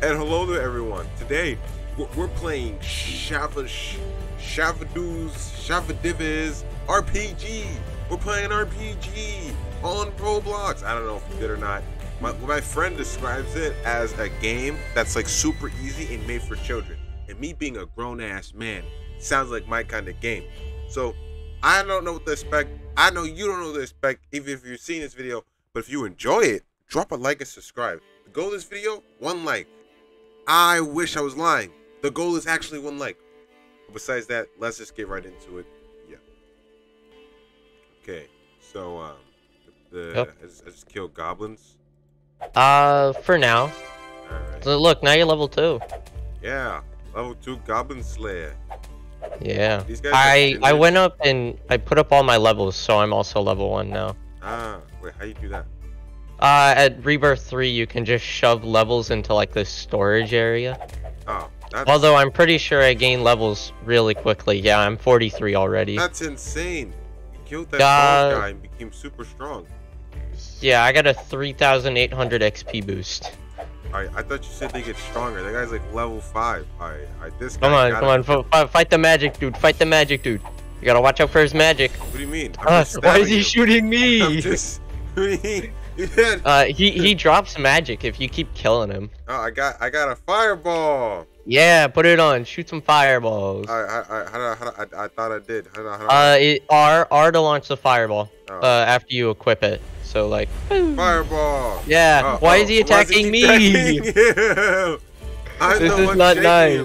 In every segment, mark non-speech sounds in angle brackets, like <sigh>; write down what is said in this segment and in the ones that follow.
And hello to everyone. Today, we're, playing Shava, Shavadoo's, Shavadiviz RPG. We're playing RPG on Roblox. I don't know if you did or not. My, my friend describes it as a game that's like super easy and made for children. And me being a grown ass man, sounds like my kind of game. So I don't know what to expect. I know you don't know what to expect, even if you're seeing this video. But if you enjoy it, drop a like and subscribe. The goal of this video, one like. I wish I was lying. The goal is actually one like. But besides that, let's just get right into it. Yeah. Okay. So um, the Yep. I, just, I just killed goblins. Uh, for now. Right. So look, now you're level two. Yeah. Level two goblin slayer. Yeah. These guys. I I went up and I put up all my levels, so I'm also level one now. Ah, wait. How you do that? Uh, at Rebirth 3, you can just shove levels into like this storage area. Oh, that's Although I'm pretty sure I gain levels really quickly. Yeah, I'm 43 already. that's insane. You killed that Uh, guy and became super strong. Yeah, I got a 3,800 XP boost. Alright, I thought you said they get stronger. That guy's like level five. Alright, alright, this guy. Come on, come on, f- fight the magic, dude. Fight the magic, dude. You gotta watch out for his magic. What do you mean? Uh, why is he <laughs> you. shooting I'm me? just. Uh, he he drops magic if you keep killing him. oh, I got, I got a fireball. Yeah, put it on. Shoot some fireballs. Alright, I, I, how do I, how do I, I thought I did. How do how do Uh, it, R R to launch the fireball. oh. Uh, after you equip it. So like. fireball. Yeah. Oh, why oh, is he why is attacking me? <laughs> <laughs> This is one not nice.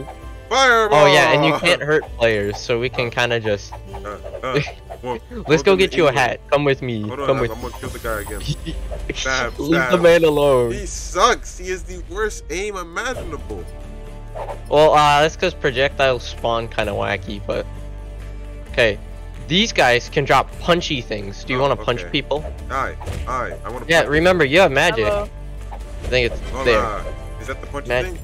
Fireball. Oh yeah, and you can't hurt players, so we can kind of just. Uh, uh, well, Let's go get you a hat. Come with me. Hold Come I'm, with. I'm gonna kill the guy again. <laughs> Stab, Leave the man alone. He sucks. He is the worst aim imaginable. Well, uh, that's because projectiles spawn kind of wacky, but. Okay. These guys can drop punchy things. Do you Oh, want to punch people? Aye, aye. I want to. Yeah, remember, you have magic. Hello. I think it's Hold there. on. Is that the punchy Mag- thing?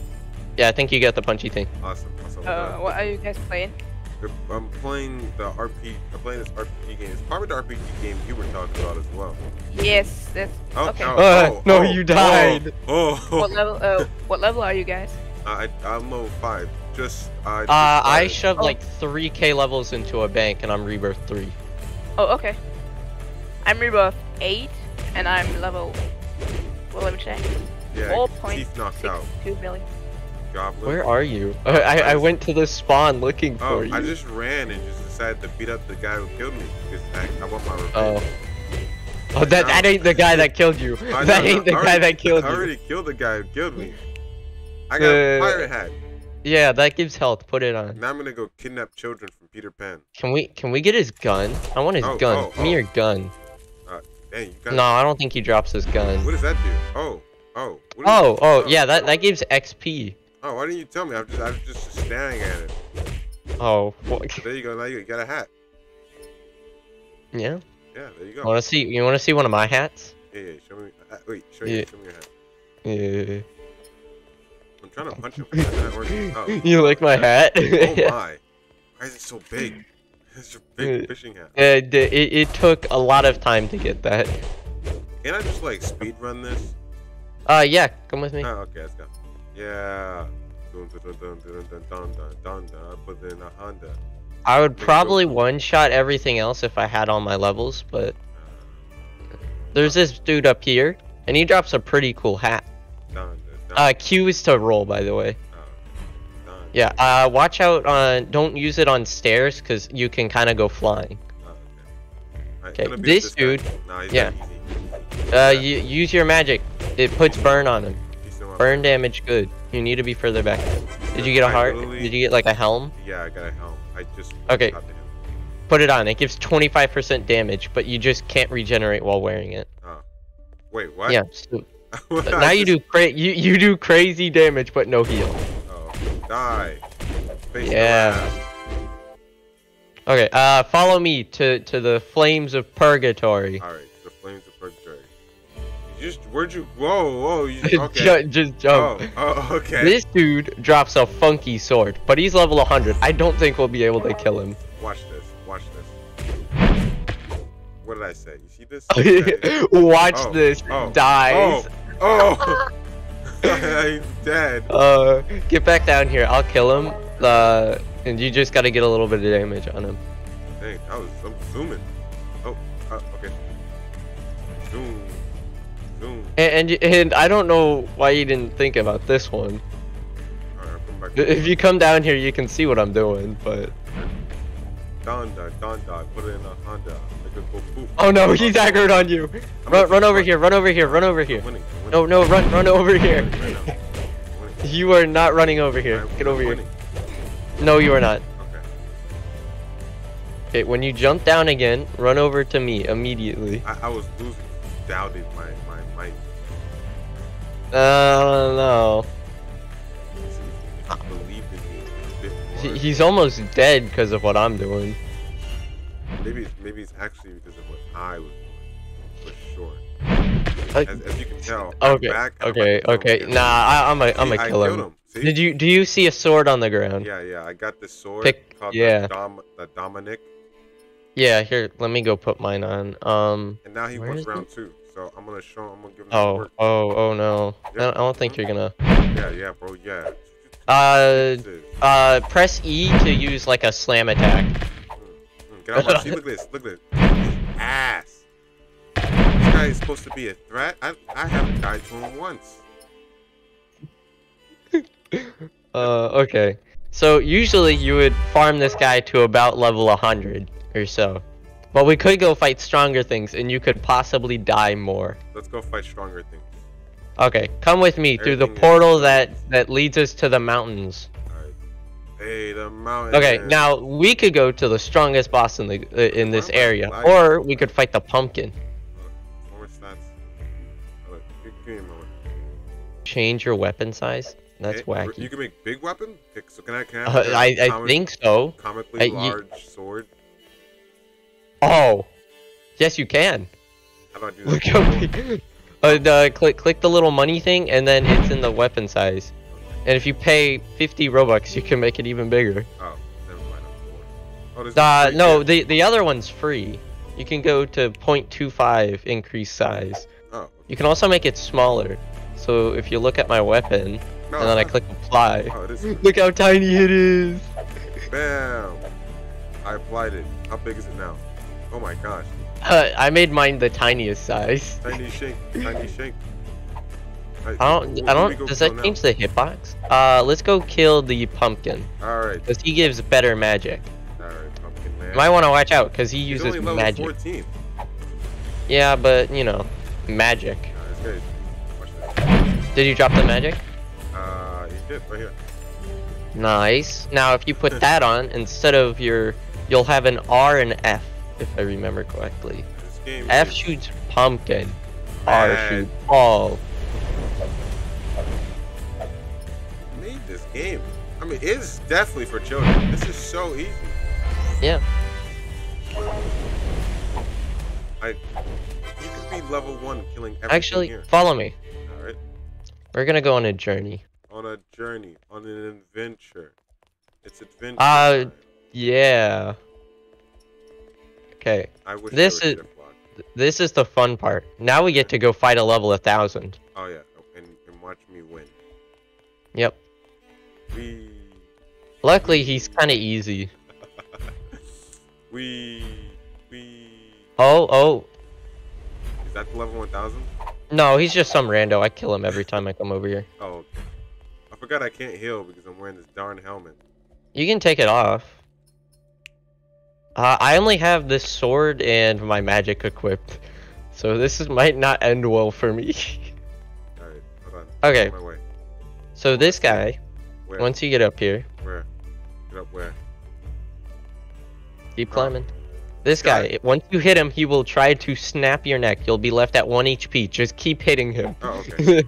Yeah, I think you got the punchy thing. Awesome. Awesome. Uh, what are you guys playing? We're- I'm playing the RP. I'm playing this RPG game. It's probably the RPG game you were talking about as well. Yes, that's Oh, okay. oh, Uh, oh, no, oh, you died. Oh, oh. What level? Uh, what level are you guys? I, I'm level five. Just. I. just Uh, I shoved Oh. like 3k levels into a bank and I'm rebirth 3. Oh, okay. I'm rebirth eight, and I'm level. Well, let me check. Yeah. Four point Teeth knocked out. two million. Where are you? <laughs> I, I went to the spawn looking for Oh, you. I just ran and just decided to beat up the guy who killed me because I, I want my revenge. Oh. Oh, that, that ain't the guy that killed you. I <laughs> That know, ain't the I guy that killed you. I already killed the guy who killed me. I got a Uh, pirate hat. Yeah, that gives health. Put it on. Now I'm gonna go kidnap children from Peter Pan. Can we can we get his gun? I want his Oh, gun. oh, Give me oh. your gun. Dang, you got. No, I don't think he drops his gun. What does that do? Oh, oh. is- Oh, oh, yeah, that, that gives XP. Oh, why didn't you tell me? I was just, I was just staring at it. Oh, what? So there you go. Now you got a hat. Yeah. Yeah, there you go. Want to see? You want to see one of my hats? Yeah, yeah. Show me. Uh, wait, show Yeah. me. Show me your hat. Yeah. I'm trying to punch him. That's not working. Oh. <laughs> You like my hat? Oh my. <laughs> Why is it so big? It's a big fishing hat. Uh, it, it took a lot of time to get that. Can I just like speed run this? Uh, yeah, come with me. Oh, okay, let's go. Yeah. Dun, dun, dun, dun, dun, dun, dun, dun, dun, dun. I put in a Honda. I would probably one-shot everything else if I had all my levels, but there's this dude up here, and he drops a pretty cool hat. Uh, Q is to roll, by the way. uh. Yeah, uh, watch out on, don't use it on stairs, because you can kind of go flying. Oh, okay. Alright, Okay, gonna beat up this dude- yeah. Uh, you, use your magic. It puts burn on him. He's still on- Burn damage good. You need to be further back. Did you get a heart? Did you get like a helm? Yeah, I got a helm. I just Okay. got the helm. Put it on. It gives 25% damage, but you just can't regenerate while wearing it. Oh. Wait, what? Yeah. <laughs> So, now you do cra- you you do crazy damage, but no heal. Oh, die. Face Yeah. Okay. Uh, follow me to to the flames of purgatory. All right, just where'd you? Whoa, whoa. You, <laughs> okay. Ju- just jump. Oh, oh, okay. This dude drops a funky sword, but he's level 100. I don't think we'll be able to kill him. Watch this. Watch this. What did I say? You see this? <laughs> Watch Oh, this. oh, Dies. Oh, oh. <laughs> I'm dead. Uh, get back down here. I'll kill him. Uh, and you just gotta get a little bit of damage on him. Dang, I was I'm zooming. And, and and I don't know why you didn't think about this one. Alright, I'm coming back. If you come down here, you can see what I'm doing. But put it in a Honda. Oh no, he's aggroed on you. Run, run over here. Run over here. Run over here. I'm winning. I'm No, no, run, run over here. Right now. I'm <laughs> winning. You are not running over here. Get over here. No, you are not. Okay. Okay, when you jump down again, run over to me immediately. I, I was losing. Doubted my a bit He- more. He's almost dead because of what I'm doing. Maybe it's, maybe it's actually because of what I was doing. For sure. As, as you can tell. Okay, back, okay, about okay. him. Nah, I, I'm a, I'm See, a I kill killed him. him. See? Did you do you see a sword on the ground? Yeah, yeah. I got this sword Pick- called yeah. the, Dom, the Dominic, Yeah, here, let me go put mine on. Um. and now he Where wants is round two. So I'm gonna show. I'm gonna give him Oh, oh, oh no. I Yeah. don't, I don't think you're gonna. Yeah, yeah, bro. Yeah. Uh, uh, press E to use like a slam attack. Mm, Get out my look at this. Look at this. Ass. This guy is supposed to be a threat. I, I haven't died to him once. <laughs> Uh, okay. So usually you would farm this guy to about level 100 or so. But we could go fight stronger things and you could possibly die more. Let's go fight stronger things. Okay, come with me through the Everything is- portal that that leads us to the mountains. Alright. Hey, the mountain. Okay, now we could go to the strongest boss in the uh, in this area, lagging? or we could fight the pumpkin. More stats. Look, give, give me a moment. Change your weapon size. That's wacky. You can make big weapon. Okay, so can I? Can I? Uh, I I think so. Comically I- large sword. Oh, yes, you can. How about I do? Look how big. Uh, the, click click the little money thing, and then it's in the weapon size. And if you pay 50 robux, you can make it even bigger. Oh, never mind. Oh, Uh, no, the the other one's free. You can go to 0.25 increase size. Oh, You can also make it smaller. So if you look at my weapon, no, and then I click apply, Oh, this. look how tiny it is. Bam. I applied it. How big is it now? Oh my gosh. Uh, I made mine the tiniest size. Tiny shake. Tiny shake. I don't. I don't. Does that change the hitbox? Uh, let's go kill the pumpkin, All right. cause he gives better magic. All right, pumpkin man. You might want to watch out, cause he He's uses only level magic. 14. Yeah, but you know, magic. Nah, this guy. Watch this. Did you drop the magic? Uh, he did right here. Nice. Now, if you put that on instead of your, you'll have an R and F, if I remember correctly. F shoots pumpkin. R shoots ball. Made this game. I mean, it's definitely for children. This is so easy. Yeah. I. You could be level one, killing everything Actually, here. follow me. All right. We're gonna go on a journey. On a journey, on an adventure. It's adventure. Uh, time. Yeah. Okay. I wish this is- shift lock. th- This is the fun part. Now we get to go fight a level a 1000. Oh yeah, oh, and, and watch me win. Yep. We. Luckily, he's kind of easy. <laughs> we. We. Oh, oh. Is that the level 1000? No, he's just some rando. I kill him every time I come over here. Oh, okay. I forgot I can't heal because I'm wearing this darn helmet. You can take it off. Uh, I only have this sword and my magic equipped. So this is, might not end well for me. <laughs> Alright, hold on. Okay. On so this guy, Where? once you get up here, Where? Get up where? keep Oh. climbing. This guy, once you hit him, he will try to snap your neck. You'll be left at 1 HP. Just keep hitting him. Oh, okay.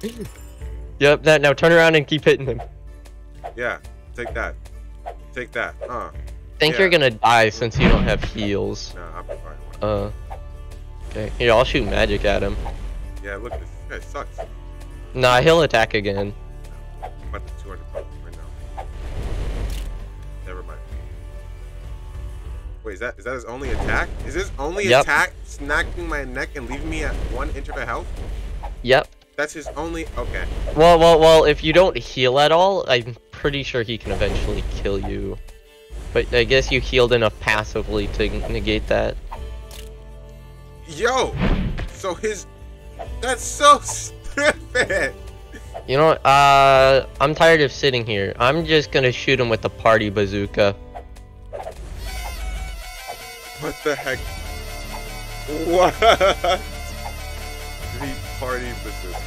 <laughs> yep, that, now turn around and keep hitting him. yeah, take that. Take that. Uh. Think you're gonna die since you don't have heals. Nah, I'll be fine. Uh, okay. Here, I'll shoot magic at him. Yeah, look, this guy sucks. Nah, he'll attack again. I'm about to 200 bucks right now. Never mind. Wait, is that is that his only attack? Is his only Yep. attack snacking my neck and leaving me at one inch of a health? Yep. That's his only. Okay. Well, well, well. If you don't heal at all, I'm pretty sure he can eventually kill you. But I guess you healed enough passively to negate that. Yo. So his. That's so <laughs> stupid. You know, what, uh, I'm tired of sitting here. I'm just gonna shoot him with the party bazooka. What the heck? What? The party bazooka.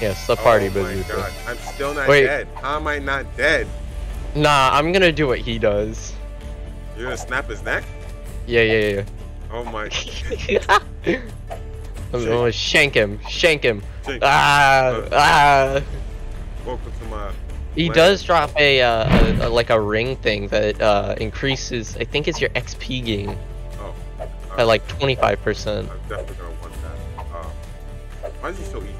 Yes, the party oh my bazooka. god, I'm still not Wait. dead. How am I not dead? Nah, I'm gonna do what he does. You're gonna snap his neck? Yeah, yeah, yeah. Oh my. <laughs> I'm gonna shank him, shank him. Jake, Ah, ah. welcome to my. He Land. does drop a, uh, a, a like a ring thing that uh, increases. I think it's your XP gain Oh. by like 25%. I'm definitely gonna want that. Um, why is he so easy?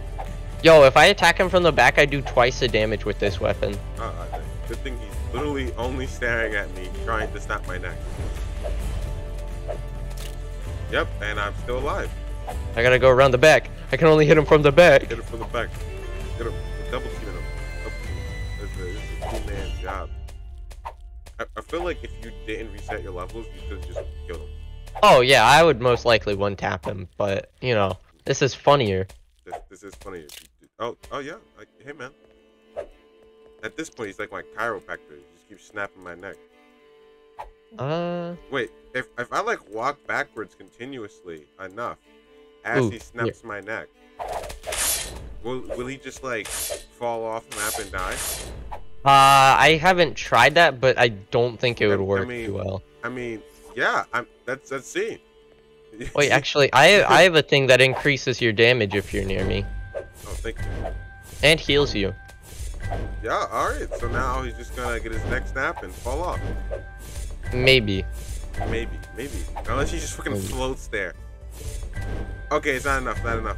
Yo, if I attack him from the back, I do twice the damage with this weapon. Uh, uh, good thing he's literally only staring at me, trying to snap my neck. Yep, and I'm still alive. I gotta go around the back. I can only hit him from the back. Hit him from the back. Hit him. Double him. Team. This is a, a two-man job. I, I feel like if you didn't reset your levels, you could just kill him. Oh yeah, I would most likely one tap him, but you know, this is funnier. This, this is funny. if you do- Oh, oh yeah. Like, hey man. At this point, he's like my chiropractor. He just keeps snapping my neck. Uh, Wait, if if I like walk backwards continuously enough, as Ooh, he snaps my neck, will will he just like fall off the map and die? uh, I haven't tried that, but I don't think it I- would I work mean- too well. I mean, yeah, I'm. That's that's see. <laughs> Wait, actually, I I have a thing that increases your damage if you're near me, Oh, thank you. and heals you. Yeah, all right. So now he's just gonna get his neck snapped and fall off. Maybe. Maybe, maybe. Unless he just fucking Maybe. floats there. Okay, it's not enough. Not enough.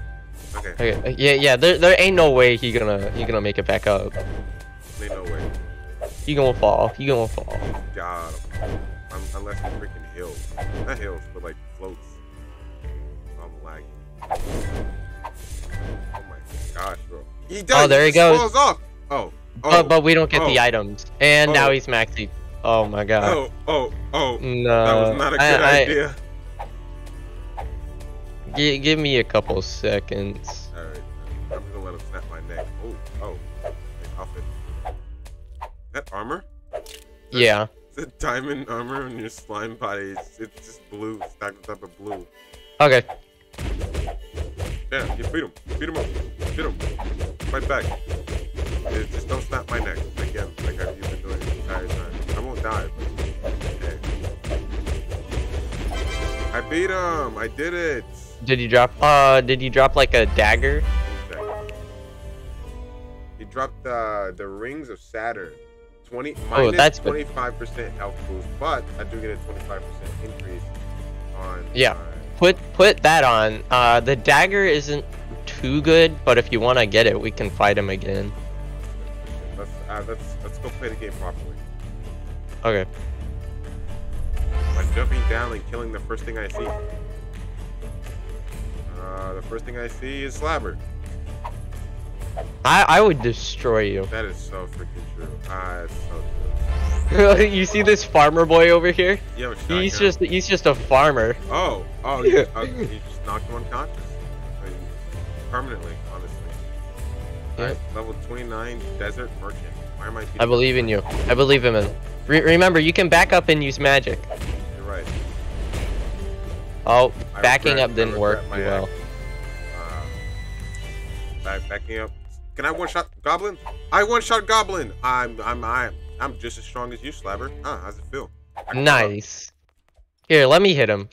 Okay, Okay. uh, Yeah, yeah. There, there ain't no way he gonna he gonna make it back up. ain't no way. He gonna fall. He gonna fall. Got him. Um, unless he freaking hills. Not hills, but like floats. I'm lagging. Oh my gosh, bro. He does. Oh, there he just goes. Falls off. Oh. Oh. But but we don't get oh, the items, and oh. now Oh. he's maxi. Oh my god. Oh. Oh. Oh. No. that was not a good I- I- idea. Gi- give me a couple seconds. All right. I'm gonna let him snap my neck. Oh. Oh. Outfit. That armor? Yeah. The diamond armor on your slime body. It's, it's just blue, stacked on top of blue. Okay. Yeah, you beat him. Beat him up. Beat him. Fight back. Yeah, just don't snap my neck again, like you've been doing the entire time. I won't die, but hey. I beat him. I did it. Did you drop? Uh, did you drop like a dagger? He dropped uh, the rings of Saturn. 20 Oh, that's 25% health boost, but I do get a 25% increase on Yeah. my- Put put that on. Uh, the dagger isn't too good, but if you want to get it, we can fight him again. Let's uh, let's let's go play the game properly. Okay. By jumping down and killing the first thing I see. Uh, the first thing I see is Slabber. I I would destroy you. That is so freaking true. Ah, it's so true. <laughs> you see this farmer boy over here? A. He's just he's just a farmer. Oh, oh, you, uh, you just knocked him unconscious. I mean, permanently, honestly. Yeah. Alright, level 29 Desert Merchant. Am I? I believe in you. I believe him in. Re- remember, you can back up and use magic. You're right. Oh, I backing regret- up didn't work well. Uh, backing up. Can I one shot Goblin? I one shot Goblin. I'm I'm I'm I'm just as strong as you, Slabber. Ah, how's it feel? I can come up. Nice. Here, let me hit him.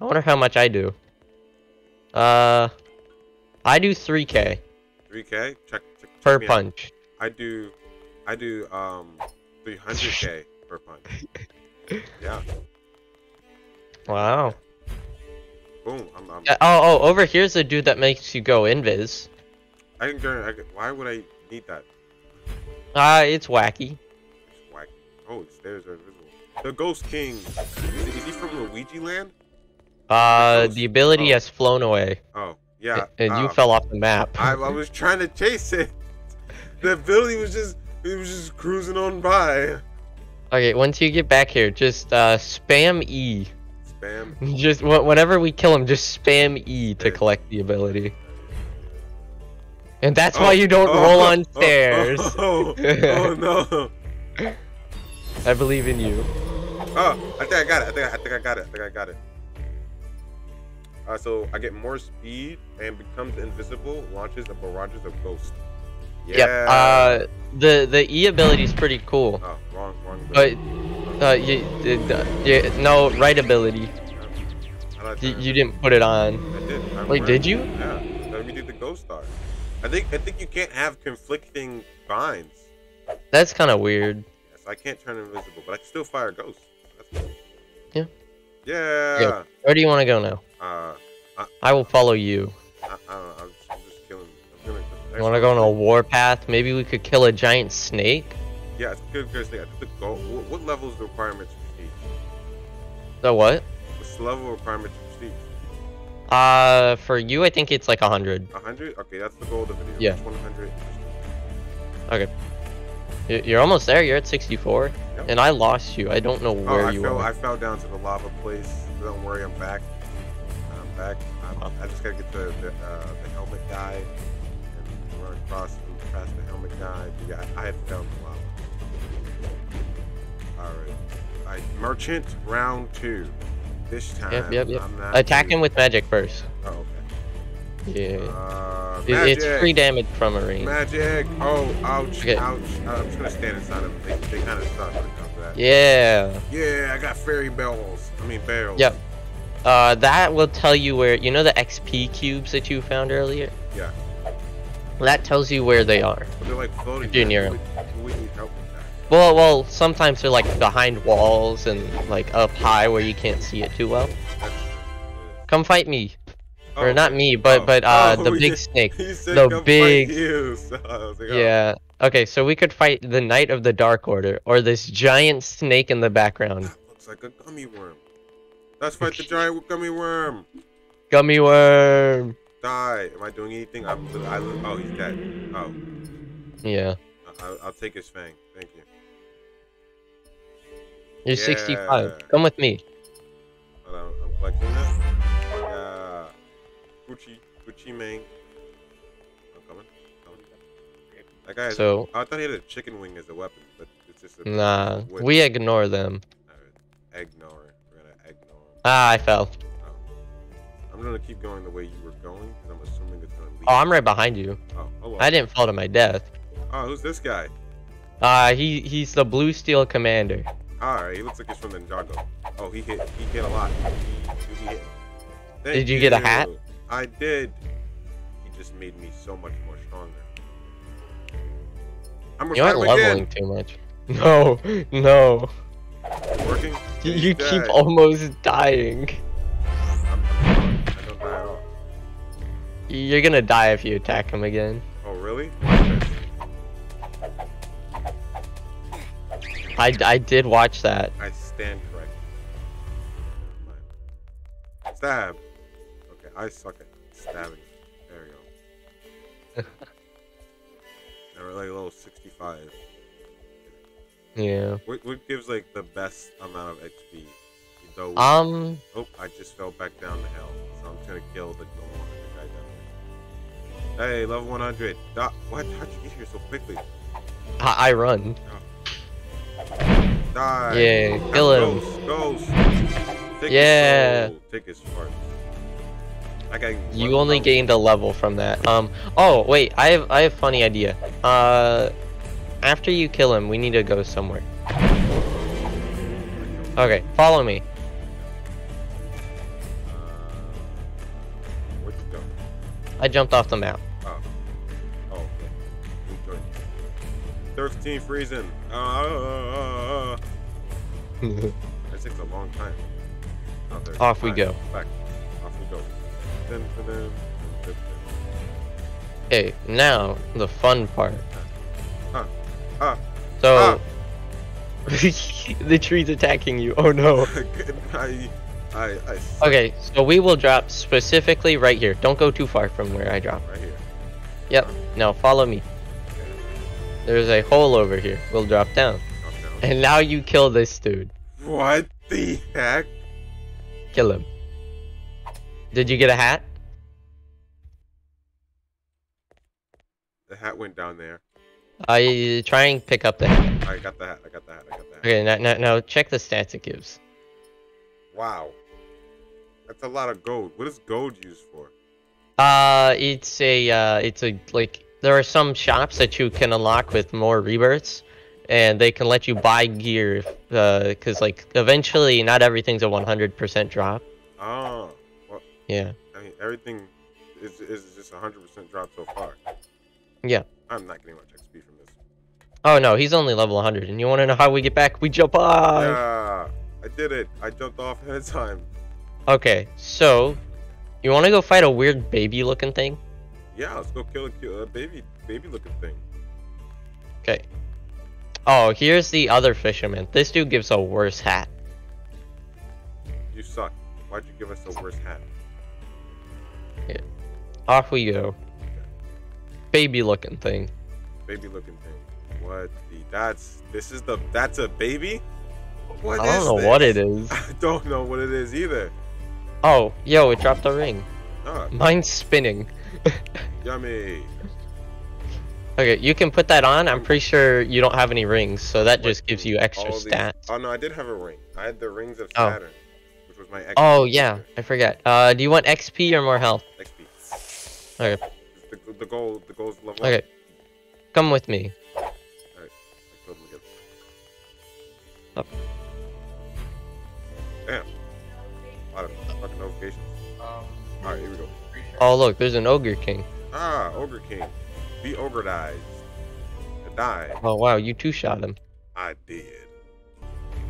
I wonder how much I do. Uh, I do 3k 3K. Check, check per check out. punch. I do, I do um, 300k per punch. <laughs> Yeah. Wow. Boom. I'm. I'm Uh, oh, oh, over here's a dude that makes you go invis. I can guarantee. I can, why would I need that? Uh, it's wacky. It's whack. Oh, the stairs are invisible. The Ghost King. Is, he- is he from Luigi Land? Uh, Ghost. the ability Oh. has flown away. Oh, Yeah. And you um, fell off the map. I, I was trying to chase it. The ability was just it was just cruising on by. Okay, once you get back here, just uh, spam E. Spam. <laughs> Just wh- whenever we kill him, just spam E to collect the ability. And that's Oh, why you don't oh, roll oh, on oh, stairs. Oh, oh, oh, <laughs> no. I believe in you. Oh, I think I got it. I think I, I think I got it. I think I got it. Uh, so I get more speed and becomes invisible. Launches a barrages of ghosts. Yeah. Yep. Uh, the the E ability is pretty cool, Oh, wrong, wrong. but uh, you, uh, you no right ability. I You, you didn't put it on. I did. I Wait, did you? Yeah. Let me do the ghost star. I think I think you can't have conflicting binds. That's kind of weird. Yes, I can't turn invisible, but I can still fire ghosts. Cool. Yeah. Yeah. Yeah. Where do you want to go now? Uh, I will follow you. I, I You want to go on a warpath? Maybe we could kill a giant snake. Yeah, it's a good, thing. I think the goal. What, what level is the requirement to prestige? The what? What's the level requirement to prestige? Uh, for you, I think it's like a hundred. 100? Okay, that's the goal of the video. Yeah. Which 100? You- You're almost there. You're at 64, Yep. and I lost you. I don't know Oh, where I you fell. are. I fell down to the lava place. Don't worry, I'm back. I'm back. I'm, Oh. I just gotta get the the, uh, the helmet guy run across and past the helmet guy. I, fell in the lava. All right. All right. Merchant round two. This time. Yep, yep, yep. Attack him with magic first. Oh, okay. Yeah. Uh, It- it's free damage from a range. Magic. Oh, ouch, Okay. ouch. Uh, I'm just gonna stand inside of them. They, they kind of suck when it comes to that. Yeah. Yeah, I got fairy bells. I mean barrels. Yep. Uh, that will tell you where. You know the XP cubes that you found earlier? Yeah. That tells you where they are. But they're like floating. If you're near We, we need help with that. Well, well, sometimes they're like behind walls and like up high where you can't see it too well. Come fight me, Oh, or not me, but oh, but uh, oh, the yeah. big snake. He said the big-. <laughs> So like, oh. Yeah. Okay, so we could fight the Knight of the Dark Order or this giant snake in the background. That looks like a gummy worm. Let's fight the <laughs> giant gummy worm. Gummy worm. Die. Am I doing anything? I'm. I, oh, he's dead. Oh, Yeah. I, I'll- I'll take his fang. Thank you. You're 65. Come with me. Hold on, I'm collecting this. Yeah. Gucci, Gucci Mane. I'm coming. coming. That guy. So, I thought he had a chicken wing as a weapon, but it's just a. nah, wood. we ignore them. Alright, Ignore. We're gonna ignore. Ah, I fell. I'm gonna keep going the way you were going, because I'm assuming it's gonna lead. Oh, I'm right behind you. Oh, hello. I didn't fall to my death. Oh, who's this guy? Uh, he he's the Blue Steel Commander. Alright, he looks like he's from Ninjago. Oh, he hit. He hit a lot. He, he hit. Thank Did you get a hat? I did. He just made me so much more stronger. I'm You aren't leveling again. too much. <laughs> No, no. Working. You, you keep almost dying. You're gonna die if you attack him again. Oh, really? I, I did watch that. I stand corrected. Mind. Stab. Okay, I suck at stabbing. There we go. <laughs> Never like a little 65. Yeah. What, what gives like the best amount of XP? Though. Um. oh, I just fell back down the hill, so I'm gonna kill the, the, Hey, level 100. Da- what? How'd you get here so quickly? I, I run. Die. Yeah. Kill him. Ghost. Ghost. Take Yeah. soul, Take his heart. I got. You only gained a level from that. Um. Oh wait. I have I have funny idea. Uh. After you kill him, we need to go somewhere. Okay. Follow me. Uh? I jumped off the map. 13 freezing. Uh, uh, uh, uh. <laughs> That takes a long time. Oh. Off we Back, go. Back. Off we go. Dun, dun, dun, okay. Now the fun part. Huh. Ah. So. <laughs> the tree's attacking you. Oh no. <laughs> I, I, I Okay, so we will drop specifically right here. Don't go too far from where I drop. right here. Yep. Now follow me. There's a hole over here. We'll drop down. Drop down. And now you kill this dude. What the heck? Kill him. Did you get a hat? The hat went down there. I try and pick up the hat. I got the hat. I got the hat. I got the hat. Okay, now, now, now check the stats it gives. Wow. That's a lot of gold. What is gold used for? Uh, it's a, uh, it's a, like, there are some shops that you can unlock with more rebirths, and they can let you buy gear, uh, cause like, eventually not everything's a 100% drop. Oh. Well, Yeah. I mean, everything is, is just 100% drop so far. Yeah. I'm not getting much XP from this. Oh no, he's only level 100, and you wanna know how we get back? We jump off! Yeah. I did it. I jumped off ahead of time. Okay, so, you wanna go fight a weird baby looking thing? Yeah, let's go kill a, kill a baby, baby looking thing. Okay. Oh, here's the other fisherman. This dude gives a worse hat. You suck. Why'd you give us a worse hat? Yeah. Off we go. Baby looking thing. Baby looking thing. What the? That's this is the that's a baby. What I don't know this? what it is. <laughs> I don't know what it is either. Oh, yo, it dropped a ring. Ah, Mine's spinning. <laughs> yummy. Okay, you can put that on. I'm pretty sure you don't have any rings, so that just gives you extra all these- stats. Oh no, I did have a ring. I had the rings of Oh. Saturn, which was my XP. Oh yeah, I forget. Uh, do you want XP or more health? XP. Okay, The, the goal, the goal's level. okay. Come with me. I killed him again. Up. Damn. A lot of fucking notifications. Alright, here we go. Oh look, there's an ogre king. Ah, Ogre King. Be ogre dies. I died. Oh wow, you two shot him. I did.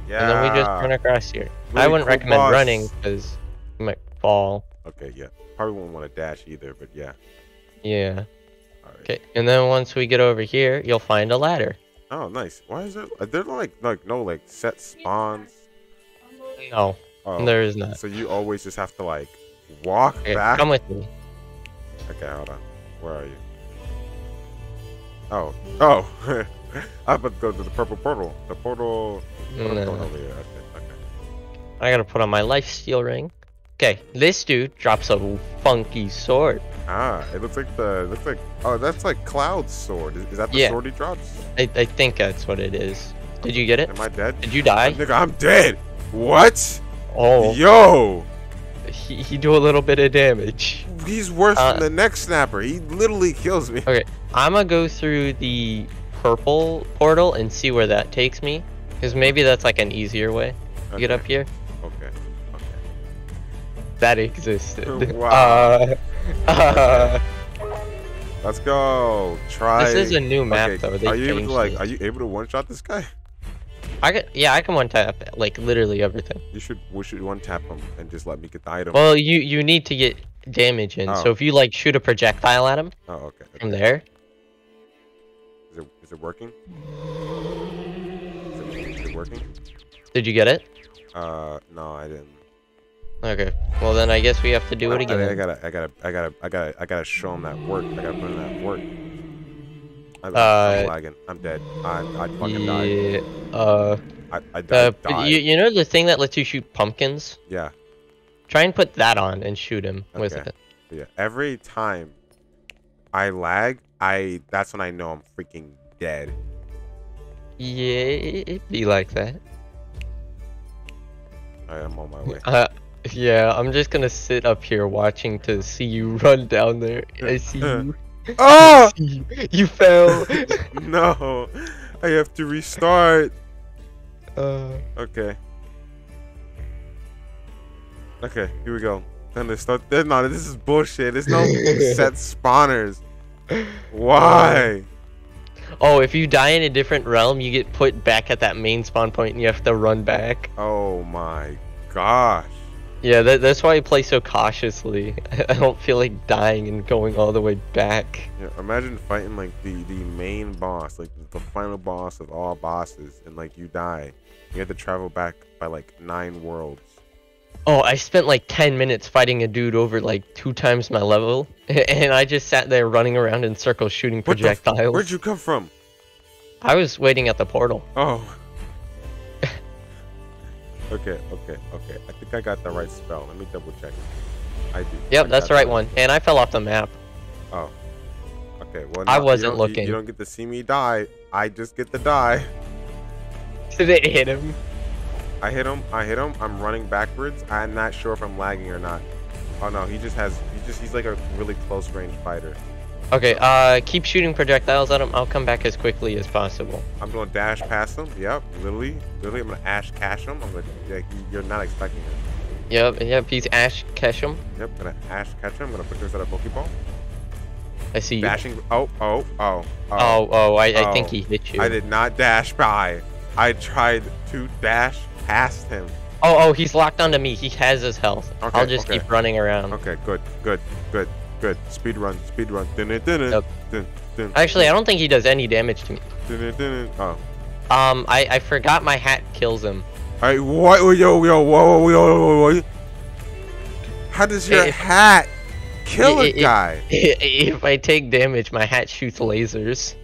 Yeah. And then we just run across here. I wouldn't cool recommend boss. running because you might fall. Okay, yeah. Probably won't want to dash either, but yeah. Yeah. Okay, and then once we get over here, you'll find a ladder. Oh, nice. Why is there? There's like like no like set spawns? No, Oh, there is not. so you always just have to like walk Okay, back. come with me. Okay, hold on. Where are you? Oh, oh! I'm about to go to the purple portal. The portal. portal's No. going over here. Okay, okay. I gotta put on my life steal ring. Okay, this dude drops a funky sword. Ah, it looks like the. Looks like. Oh, that's like Cloud's sword. Is, is that the Yeah. sword he drops? I, I think that's what it is. Did you get it? Am I dead? Did you die? Nigga, I'm dead. What? Oh, Yo, he, he do a little bit of damage. he's worse Uh, than the next snapper. He literally kills me. Okay, I'm gonna go through the purple portal and see where that takes me. Because maybe that's like an easier way to get up here. Okay. Okay. That existed. Wow. <laughs> Uh, uh, <laughs> Let's go. Try. this is a new map Okay, though. They are you able to like? it. Are you able to one shot this guy? I can, yeah, I can one tap like literally everything. You should. We should one tap him and just let me get the item. Well, you you need to get damage in. Oh. So if you like shoot a projectile at him oh, okay. from there, Is it is it working? Is it, is it working? did you get it? Uh, no, I didn't. Okay. Well then I guess we have to do it I, again. I gotta, I gotta, I gotta, I gotta, I gotta show him that work. I gotta put in that work. I'm, Uh, I'm lagging. I'm dead. I, I fucking died. yeah. Uh, I, I uh, died. but you you know the thing that lets you shoot pumpkins? Yeah, Try and put that on and shoot him with Okay. it. yeah. Every time I lag, I that's when I know I'm freaking dead. Yeah, it'd be like that. I am on my way. <laughs> Uh, yeah, I'm just gonna sit up here watching to see you <laughs> run down there. I see <laughs> you. Oh you. <laughs> You fell. <laughs> no! I have to restart. uh, Okay. Okay, here we go. Then they start. then- No, this is bullshit. There's no <laughs> set spawners. Why? oh, if you die in a different realm, you get put back at that main spawn point and you have to run back. Oh my gosh. Yeah, that, that's why I play so cautiously. <laughs> I don't feel like dying and going all the way back. Yeah, imagine fighting like the the main boss, like the final boss of all bosses, and like you die. You have to travel back by like nine worlds. Oh, I spent like 10 minutes fighting a dude over like two times my level, <laughs> and I just sat there running around in circles shooting What the f- projectiles. Where'd you come from? I was waiting at the portal. Oh. Okay, okay, okay. I think I got the right spell. Let me double check. I do. Yep, I that's the right one. And I fell off the map. Oh. Okay, well, I you wasn't you- looking. You don't get to see me die. I just get to die. <laughs> Did it hit him? I hit him. I hit him. I'm running backwards. I'm not sure if I'm lagging or not. Oh no, he just has. He just. He's like a really close range fighter. Okay, uh, keep shooting projectiles at him. I'll come back as quickly as possible. I'm gonna dash past him. Yep, literally, literally. I'm gonna ash cash him. I'm gonna. He, you're not expecting it. Yep, yep, he's Ash Ketchum. Yep, gonna ash catch him. I'm gonna put this at a pokeball. I see you. Dashing. Oh, oh, oh, Oh, oh, I, I think Oh, he hit you. I did not dash by. I tried to dash past him. Oh, oh, he's locked onto me. He has his health. Okay, I'll just okay. keep running around. Okay, good, good, good, good. Speed run, speed run. Dun, dun, dun, Yep. dun, dun, Actually, I don't think he does any damage to me. dun, dun. Oh. Um, I, I forgot my hat kills him. Alright, what? Yo, yo, whoa, whoa, yo, whoa, whoa. How does your If- hat kill a it- it- guy? <laughs> if I take damage, my hat shoots lasers.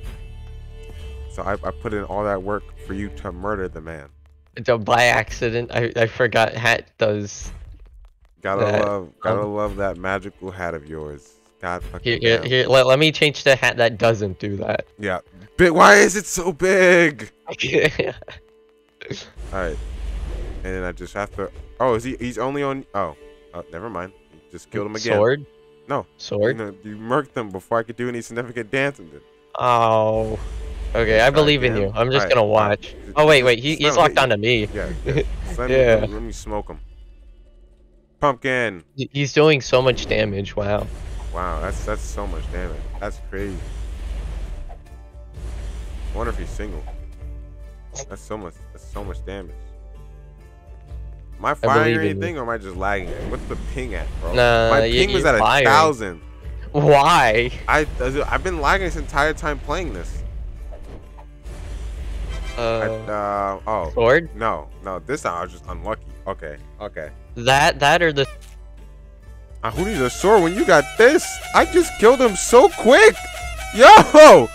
So I, I put in all that work for you to murder the man. By accident, I, I forgot hat does. Gotta love, gotta um, love that magical hat of yours. God Here, fucking here, damn. here let, let me change the hat that doesn't do that. Yeah. Big. Why is it so big? <laughs> All right. And then I just have to. Oh, is he? He's only on. Oh. Oh, never mind. Just killed him again. Sword? No. Sword? you murked him before I could do any significant dancing. Oh. Okay, I believe in you. I'm just Alright, gonna watch. Oh wait, wait, he, he's locked onto me. you. Yeah. yeah. Let, me, <laughs> Yeah. let me smoke him. Pumpkin. He's doing so much damage. Wow. Wow, that's that's so much damage. That's crazy. I wonder if he's single. That's so much. That's so much damage. Am I firing or believe in you. anything, or am I just lagging? What's the ping at, bro? Nah, My ping was at a firing. thousand. Why? I I've been lagging this entire time playing this. I, Uh, uh oh sword? no no this time I was just unlucky. Okay okay. That that or the Uh, who needs a sword when you got this? I just killed him so quick. Yo.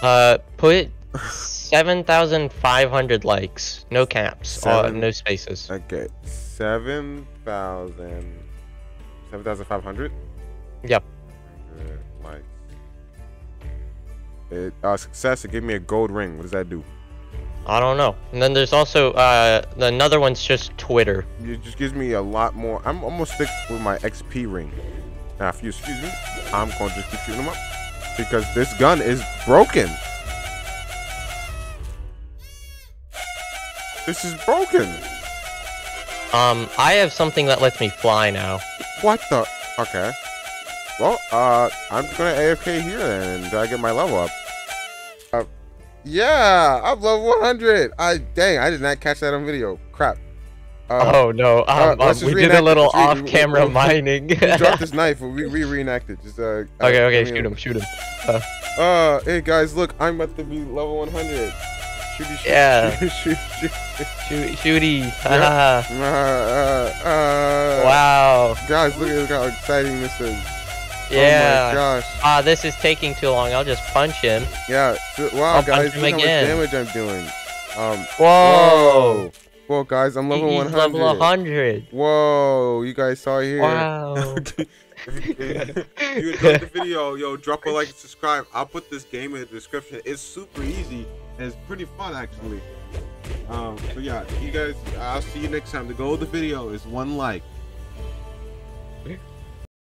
uh put <laughs> seven thousand five hundred likes. No caps. Uh, Seven- no spaces. Okay, seven thousand. Seven thousand five hundred. Yep. Like, it, uh, success. It gave me a gold ring. What does that do? I don't know. And then there's also uh another one's just Twitter. It just gives me a lot more. I'm, I'm gonna stick with my XP ring. Now, if you excuse me, I'm gonna just keep shooting them up because this gun is broken. This is broken. Um, I have something that lets me fly now. What the? Okay. Well, uh, I'm gonna AFK here then until I get my level up. Uh, yeah, I'm level 100. I dang, I did not catch that on video. Crap. Uh, oh no, uh, um, um, we did a little we- off-camera mining. we dropped this <laughs> knife. We re reenact it. Just uh. okay, uh, okay, I mean, shoot him, shoot him. Uh, hey guys, look, I'm about to be level 100. Shooty, shoot, Yeah. shoot, shoot, shoot. Shoot, shooty. haha. Uh, uh, uh, wow. Guys, look at how exciting this is. Oh my Yeah. gosh. Ah, this is taking too long. I'll just punch him. Yeah. wow, I'll guys, look how much damage I'm doing. Um. Whoa. Whoa, guys, I'm level He's 100. level 100. Whoa, you guys saw here. Wow. if you if you enjoyed the video, yo, drop a like and subscribe. I'll put this game in the description. It's super easy and it's pretty fun actually. Um, so yeah, you guys, I'll see you next time. The goal of the video is one like.